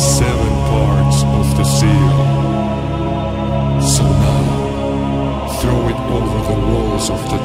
seven parts of the seal. So now, throw it over the walls of the